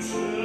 是。